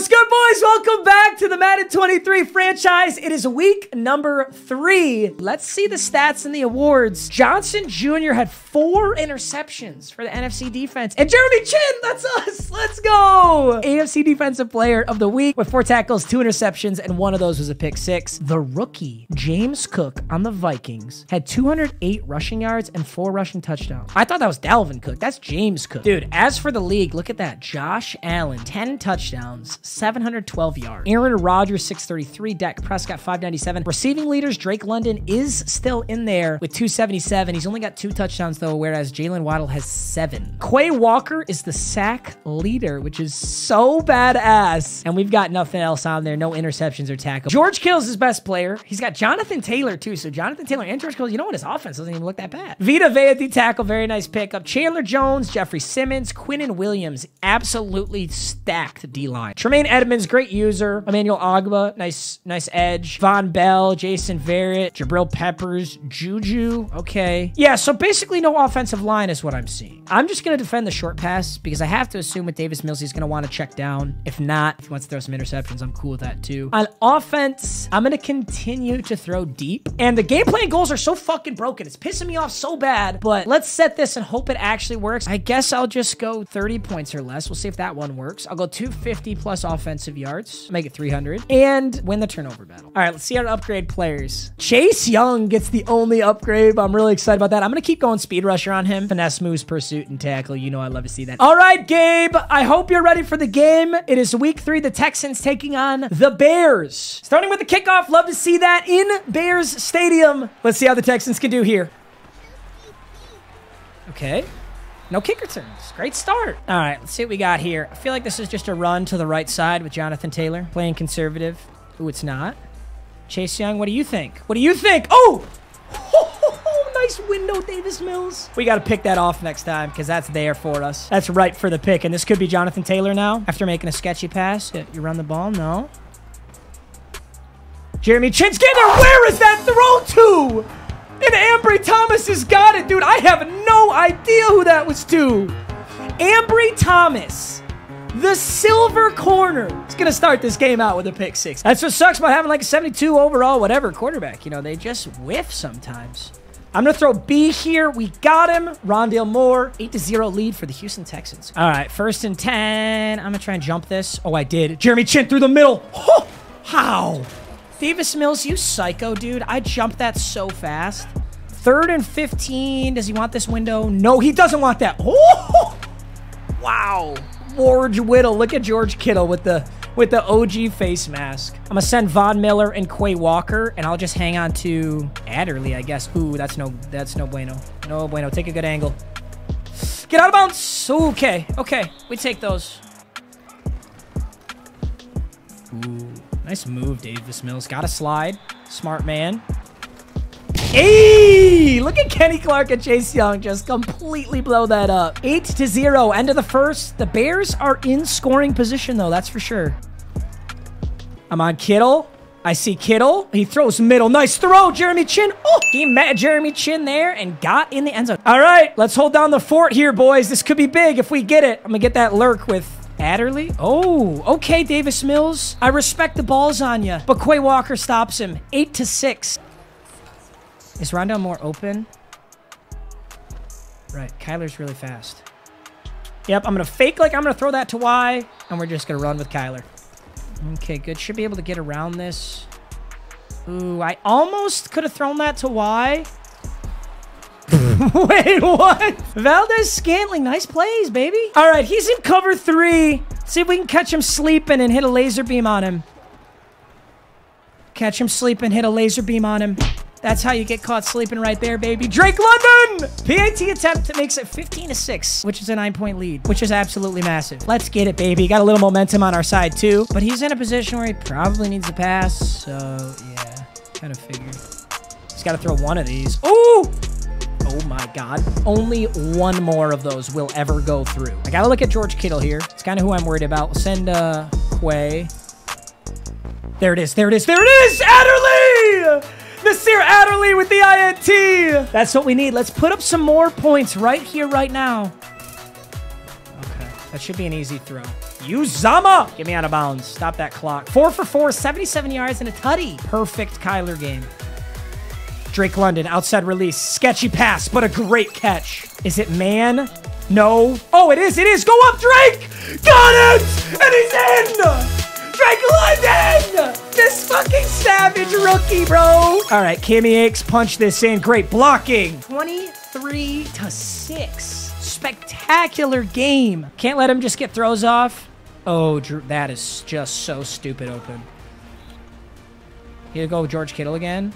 what's good, boys? Welcome back to the Madden 23 franchise. It is week number three. Let's see the stats and the awards. Johnson Jr. had four interceptions for the NFC defense. And Jeremy Chinn, that's us. Let's go. AFC Defensive Player of the Week with four tackles, two interceptions, and one of those was a pick six. The rookie, James Cook on the Vikings, had 208 rushing yards and four rushing touchdowns. I thought that was Dalvin Cook. That's James Cook. Dude, as for the league, look at that. Josh Allen, 10 touchdowns, 712 yards. Aaron Rodgers, 633. Dak Prescott, 597. Receiving leaders, Drake London is still in there with 277. He's only got two touchdowns, though, whereas Jalen Waddle has seven. Quay Walker is the sack leader, which is so badass. And we've got nothing else on there. No interceptions or tackles. George Kittle's his best player. He's got Jonathan Taylor, too. So Jonathan Taylor and George Kittle, you know what? His offense doesn't even look that bad. Vita Vea, the tackle, very nice pickup. Chandler Jones, Jeffrey Simmons, Quinnen Williams, absolutely stacked D line. Tremaine Edmunds, great user. Emmanuel Ogbah, nice, nice edge. Vonn Bell, Jason Verrett, Jabril Peppers, Juju. Okay. Yeah, so basically no offensive line is what I'm seeing. I'm just going to defend the short pass because I have to assume with Davis Mills, he's going to want to check down. If not, if he wants to throw some interceptions, I'm cool with that too. On offense, I'm going to continue to throw deep. And the game plan goals are so fucking broken. It's pissing me off so bad. But let's set this and hope it actually works. I guess I'll just go 30 points or less. We'll see if that one works. I'll go 250 plus offensive yards, make it 300, and win the turnover battle. All right, let's see how to upgrade players. Chase Young gets the only upgrade, I'm really excited about that. I'm going to keep going speed rusher on him. Finesse moves, pursuit, and tackle. You know I love to see that. All right, Gabe, I hope you're ready for the game. It is week three. The Texans taking on the Bears. Starting with the kickoff. Love to see that in Bears Stadium. Let's see how the Texans can do here. Okay. No kicker turns. Great start. All right, let's see what we got here. I feel like this is just a run to the right side with Jonathan Taylor playing conservative. Ooh, it's not. Chase Young, what do you think? What do you think? Oh! nice window, Davis Mills. We got to pick that off next time because that's there for us. That's right for the pick. And this could be Jonathan Taylor now after making a sketchy pass. Uh, you run the ball? No. Jeremy Chinn's getting there. Where is that throw to? And Ambry Thomas has got it, dude. I have idea who that was to. Ambry Thomas, the silver corner, is going to start this game out with a pick six. That's what sucks about having like a 72 overall, whatever quarterback. You know, they just whiff sometimes. I'm going to throw B here. We got him. Rondale Moore, 8 to 0 lead for the Houston Texans. All right, first and 10. I'm going to try and jump this. Oh, I did. Jeremy Chinn through the middle. Oh, how? Davis Mills, you psycho, dude. I jumped that so fast. Third and 15. Does he want this window? No, he doesn't want that. Oh, wow. George Whittle. Look at George Kittle with the with the OG face mask. I'm gonna send Von Miller and Quay Walker, and I'll just hang on to Adderley, I guess. Ooh, that's no that's no bueno. No bueno. Take a good angle. Get out of bounds. Okay, okay. We take those. Ooh. Nice move, Davis Mills. Got a slide. Smart man. Hey! Look at Kenny Clark and Chase Young just completely blow that up. 8 to 0. End of the first. The Bears are in scoring position, though. That's for sure. I'm on Kittle. I see Kittle. He throws middle. Nice throw, Jeremy Chinn. Oh, he met Jeremy Chinn there and got in the end zone. All right, let's hold down the fort here, boys. This could be big if we get it. I'm going to get that lurk with Adderley? Oh, okay, Davis Mills. I respect the balls on you. But Quay Walker stops him. 8 to 6. Is Rondale Moore open? Right, Kyler's really fast. Yep, I'm going to fake like I'm going to throw that to Y, and we're just going to run with Kyler. Okay, good. Should be able to get around this. Ooh, I almost could have thrown that to Y. Wait, what? Valdes-Scantling, nice plays, baby. All right, he's in cover three. See if we can catch him sleeping and hit a laser beam on him. Catch him sleeping, hit a laser beam on him. That's how you get caught sleeping right there, baby. Drake London! PAT attempt makes it 15 to 6, which is a nine point lead, which is absolutely massive. Let's get it, baby. Got a little momentum on our side, too. But he's in a position where he probably needs a pass. So, yeah, kind of figured. He's got to throw one of these. Ooh! Oh my god. Only one more of those will ever go through. I gotta look at George Kittle here. It's kind of who I'm worried about. We'll send uh, Quay. There it is. There it is. There it is! Adderley! Nasir Adderley with the INT! That's what we need. Let's put up some more points right here, right now. Okay. That should be an easy throw. Uzomah! Get me out of bounds. Stop that clock. Four for four, 77 yards and a tutty. Perfect Kyler game. Drake London, outside release. Sketchy pass, but a great catch. Is it man? No. Oh, it is. It is. Go up, Drake! Got it! And he's in! Drake London! This fucking savage rookie, bro. All right, Cam Akers, punch this in. Great blocking. 23 to 6. Spectacular game. Can't let him just get throws off. Oh, Drew, that is just so stupid open. Here go George Kittle again.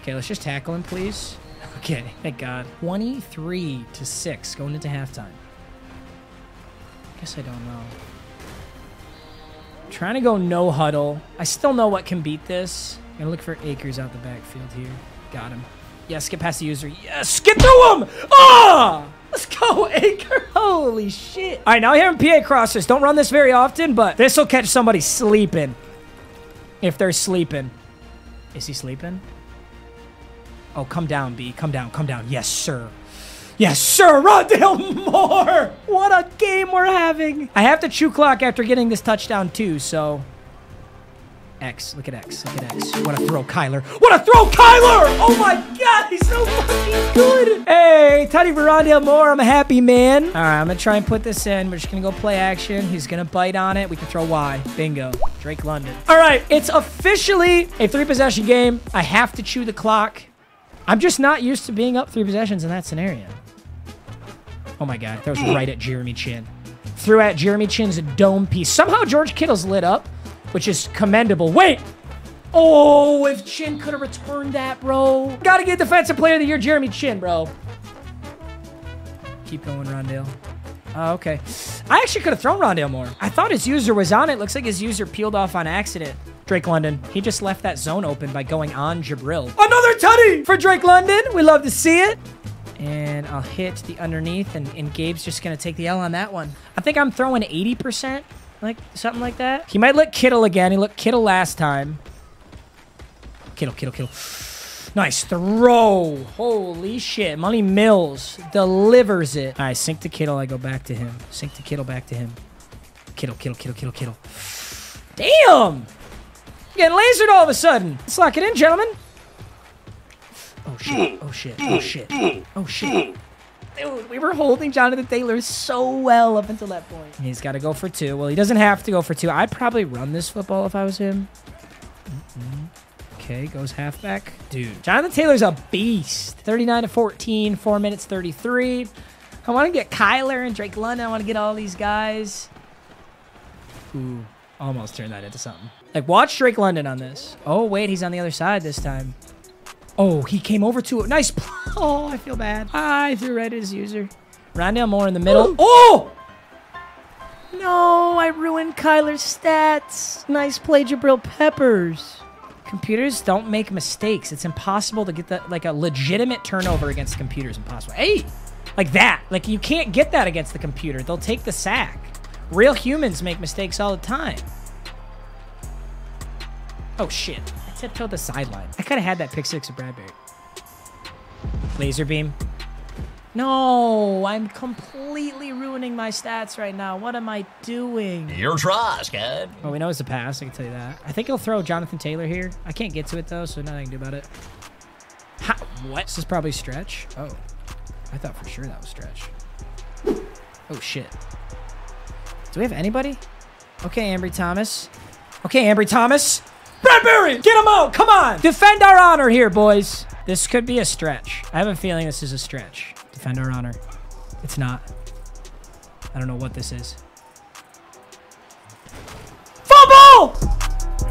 Okay, let's just tackle him, please. Okay, thank God. 23 to 6 going into halftime. Guess I don't know. Trying to go no huddle. I still know what can beat this. Gonna look for Akers out the backfield here. Got him. Yes, get past the user. Yes, get through him! Ah! Let's go, Aker. Holy shit. All right, now here in PA Crossers. Don't run this very often, but this will catch somebody sleeping. If they're sleeping. Is he sleeping? Oh, come down, B. Come down, come down. Yes, sir. Yes, sir. Rondale Moore. What a game we're having. I have to chew clock after getting this touchdown, too, so... X. Look at X. Look at X. What a throw, Kyler. What a throw, Kyler! Oh my god, he's so fucking good. Hey, Teddy Verondale Moore, I'm a happy man. All right, I'm going to try and put this in. We're just going to go play action. He's going to bite on it. We can throw Y. Bingo. Drake London. All right, it's officially a three-possession game. I have to chew the clock. I'm just not used to being up three possessions in that scenario. Oh my god, that was right at Jeremy Chinn. Threw at Jeremy Chinn's dome piece. Somehow George Kittle's lit up which is commendable. Wait! Oh, if Chinn could have returned that, bro. Gotta get Defensive Player of the Year, Jeremy Chinn, bro. Keep going, Rondale. Oh, okay. I actually could have thrown Rondale Moore. I thought his user was on it. Looks like his user peeled off on accident. Drake London. He just left that zone open by going on Jabril. Another tutty for Drake London. We love to see it. And I'll hit the underneath, and, and Gabe's just going to take the L on that one. I think I'm throwing 80% like something like that. He might look Kittle again. He looked Kittle last time. Kittle, Kittle, Kittle. Nice throw. Holy shit. Money Mills delivers it. All right, sink to Kittle. I go back to him. Sink to Kittle, back to him. Kittle, Kittle, Kittle, Kittle, Kittle. Damn! Getting lasered all of a sudden. Let's lock it in, gentlemen. Oh, shit. Oh, shit. Oh, shit. Oh, shit. Dude, we were holding Jonathan Taylor so well up until that point. He's got to go for two. Well, he doesn't have to go for two. I'd probably run this football if I was him. Mm -mm. Okay, goes halfback. Dude, Jonathan Taylor's a beast. 39 to 14, 4 minutes 33. I want to get Kyler and Drake London. I want to get all these guys. Ooh, almost turned that into something. Like, watch Drake London on this. Oh, wait, he's on the other side this time. Oh, he came over to it. Nice. Oh, I feel bad. I threw right at his user. Rondale Moore in the middle. Oh! oh! No, I ruined Kyler's stats. Nice play, Jabril Peppers. Computers don't make mistakes. It's impossible to get that, like a legitimate turnover against computers. Impossible. Hey, like that. Like you can't get that against the computer. They'll take the sack. Real humans make mistakes all the time. Oh, shit tiptoed the sideline. I could have had that pick six of Bradberry. Laser beam. No, I'm completely ruining my stats right now. What am I doing? Your try, kid. Well, we know it's a pass. I can tell you that. I think he'll throw Jonathan Taylor here. I can't get to it, though, so nothing I can do about it. Ha what? This is probably stretch. Oh, I thought for sure that was stretch. Oh, shit. Do we have anybody? Okay, Ambry Thomas. Okay, Ambry Thomas. Get him out. Come on. Defend our honor here, boys. This could be a stretch. I have a feeling this is a stretch. Defend our honor. It's not. I don't know what this is. Fumble!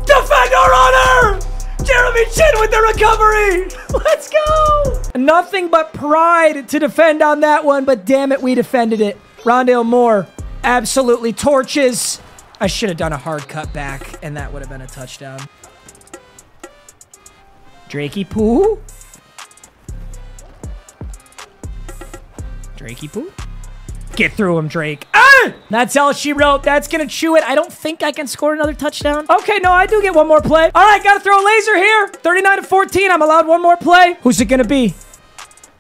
Defend our honor! Jeremy Chinn with the recovery! Let's go! Nothing but pride to defend on that one, but damn it, we defended it. Rondale Moore absolutely torches. I should have done a hard cut back, and that would have been a touchdown. Drakey Poo? Drakey Poo? Get through him, Drake. Ah! That's all she wrote. That's going to chew it. I don't think I can score another touchdown. Okay, no, I do get one more play. All right, got to throw a laser here. 39 to 14. I'm allowed one more play. Who's it going to be?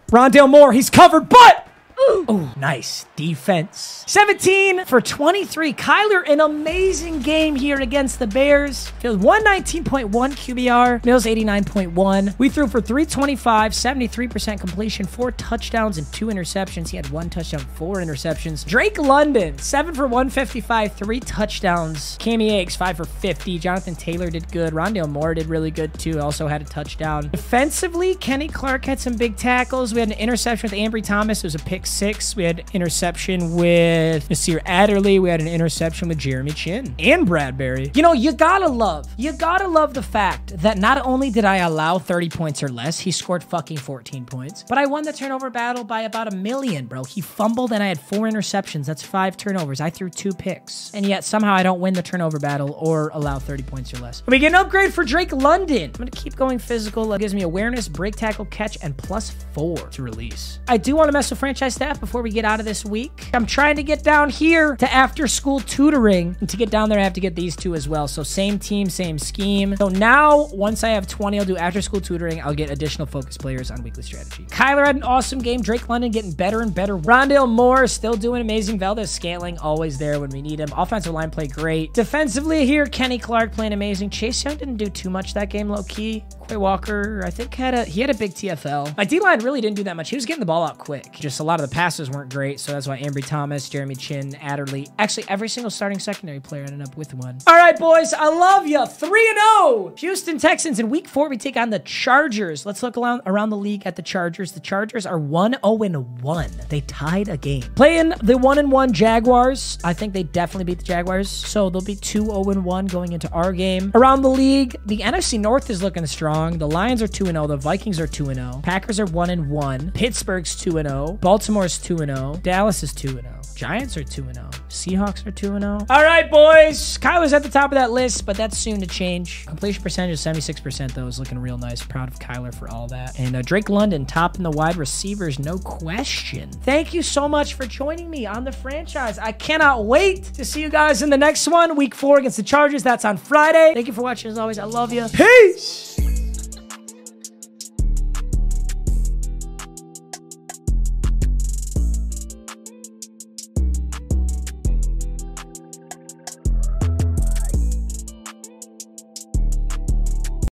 Rondale Moore. He's covered, but... Oh, nice defense. 17 for 23. Kyler, an amazing game here against the Bears. Field 119.1 QBR. Mills 89.1. We threw for 325, 73% completion, four touchdowns and two interceptions. He had one touchdown, four interceptions. Drake London, 7 for 155, three touchdowns. Cam Akers, 5 for 50. Jonathan Taylor did good. Rondale Moore did really good too. Also had a touchdown. Defensively, Kenny Clark had some big tackles. We had an interception with Ambry Thomas. It was a pick six. We had interception with Nasir Adderley. We had an interception with Jeremy Chinn and Bradberry. You know, you gotta love, you gotta love the fact that not only did I allow 30 points or less, he scored fucking 14 points, but I won the turnover battle by about a million, bro. He fumbled and I had four interceptions. That's five turnovers. I threw two picks. And yet somehow I don't win the turnover battle or allow 30 points or less. We get an upgrade for Drake London. I'm gonna keep going physical. It gives me awareness, break tackle, catch, and plus four to release. I do want to mess with franchise staff before we get out of this week. I'm trying to get down here to after school tutoring. And to get down there, I have to get these two as well. So same team, same scheme. So now, once I have 20, I'll do after school tutoring. I'll get additional focus players on weekly strategy. Kyler had an awesome game. Drake London getting better and better. Rondale Moore still doing amazing. Valdes-Scantling always there when we need him. Offensive line play great. Defensively here, Kenny Clark playing amazing. Chase Young didn't do too much that game low key. Walker, I think had a he had a big TFL. My D line really didn't do that much. He was getting the ball out quick. Just a lot of the passes weren't great, so that's why Ambry Thomas, Jeremy Chinn, Adderley, actually every single starting secondary player ended up with one. All right, boys, I love you. Three and zero. Oh. Houston Texans in Week Four. We take on the Chargers. Let's look around around the league at the Chargers. The Chargers are one zero and one. They tied a game. Playing the one and one Jaguars. I think they definitely beat the Jaguars, so they'll be two zero and one going into our game. Around the league, the NFC North is looking strong. The Lions are 2 0. The Vikings are 2 0. Packers are 1 1. Pittsburgh's 2 0. Baltimore's 2 0. Dallas is 2 0. Giants are 2 0. Seahawks are 2 0. All right, boys. Kyler's at the top of that list, but that's soon to change. Completion percentage is 76%, though. Is looking real nice. Proud of Kyler for all that. And uh, Drake London, top in the wide receivers, no question. Thank you so much for joining me on the franchise. I cannot wait to see you guys in the next one, week four against the Chargers. That's on Friday. Thank you for watching, as always. I love you. Peace.